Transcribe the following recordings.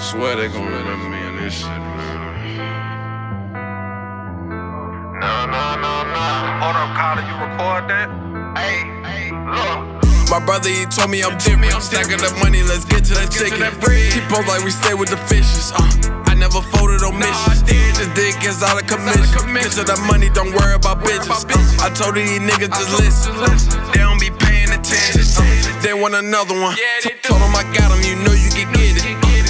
Swear they gon' let them in this shit, man. Nah, nah, nah, nah. Hold up, Carter, you record that? Hey, hey, look. My brother, he told me I'm different. I'm stacking up money, let's get to that chicken. He post like we stay with the fishes. Uh, I never folded on missions. This dick is out of commission. Get to that money, don't worry about bitches. Uh, I told these niggas just listen. They don't be paying attention. Uh, they want another one. Told them I got them, you know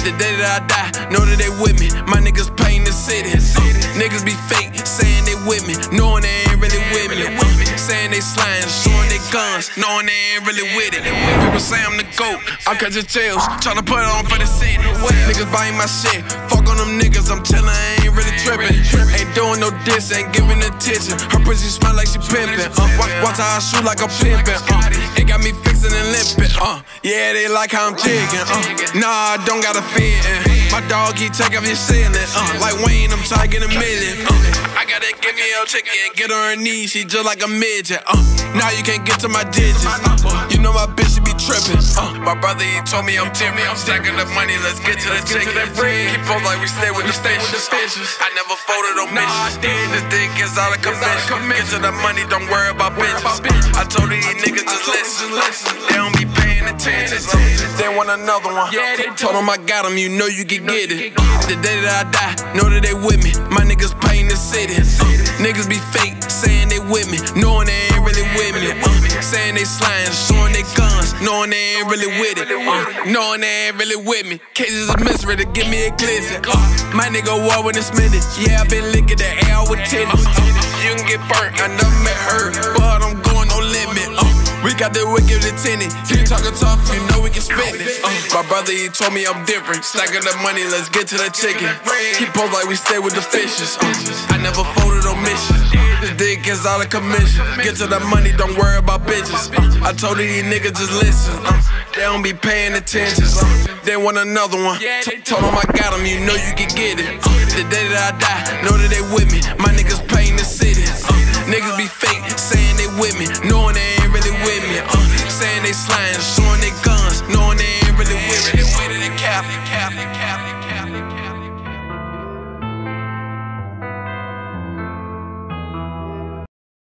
the day that I die, know that they with me. My niggas pain the city. Uh, niggas be fake, saying they with me, knowing they ain't really with me. Uh, saying they slime, showing they guns, knowing they ain't really with it. People say I'm the GOAT, I'm catching chills, tryna put it on for the city. Niggas buying my shit, fuck on them niggas, I'm chillin', I ain't really trippin'. Ain't doing no diss, ain't giving attention. Her pussy smell like she pimpin'. Uh, watch, watch how I shoot like a pimpin'. Uh, it got me fixin' and limpin'. Uh, yeah, they like how I'm jiggin'. Uh, nah, I don't got a feeling. My dog, he take off his ceiling. Uh, like Wayne, I'm get a million. Uh, I gotta give me a chicken, get on her knees, she just like a midget. Uh, now you can't get to my digits. Uh, you know my bitch, she be trippin'. Uh, my brother, he told me I'm Timmy. I'm stacking up money, let's get to the chicken. Keep on like we stay with the fishes. I never folded on missions. This dick is out of commission. Get to the money, don't worry about bitches. I told these niggas just listen. They don't be paying attention. They want another one. Told them I got them, you know you can get it. The day that I die, know that they with me. My niggas pain the city. Niggas be fake, saying they with me, knowing they ain't really with me. Uh, saying they slime, showing they guns, knowing they ain't really with it. Uh, knowing they ain't really with me. Cases of misery to give me a glisten. Uh, my nigga war with this minute. Yeah, I been licking the air with tennis. Uh, you can get burnt, I never met her, but I'm got the wicked lieutenant. He talking tough, you know we can spit it. Uh, my brother, he told me I'm different. Stacking the money, let's get to the chicken. He post like we stay with the fishes. Uh, I never folded on missions. This dick is out of commission. Get to the money, don't worry about bitches. Uh, I told these niggas just listen. Uh, they don't be paying attention. Uh, they want another one. T- told them I got them, you know you can get it. Uh, the day that I die, know that they with me. My niggas pain the city. Uh, niggas be fake, saying they with me, knowing saying